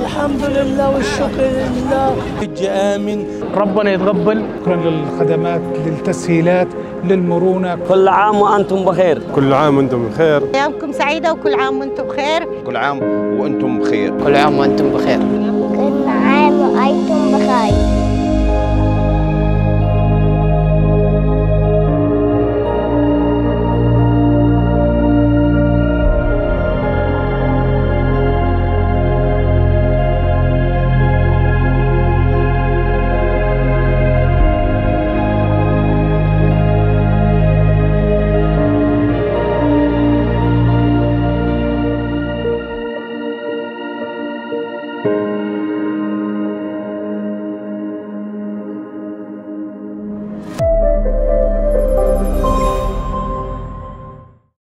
الحمد لله والشكر لله. حج آمن. ربنا يتقبل. شكرا للخدمات للتسهيلات للمرونة. كل عام وأنتم بخير. كل عام وأنتم بخير. ايامكم سعيده وكل عام وأنتم بخير كل عام وأنتم بخير. كل عام وأنتم بخير. كل عام وأنتم بخير.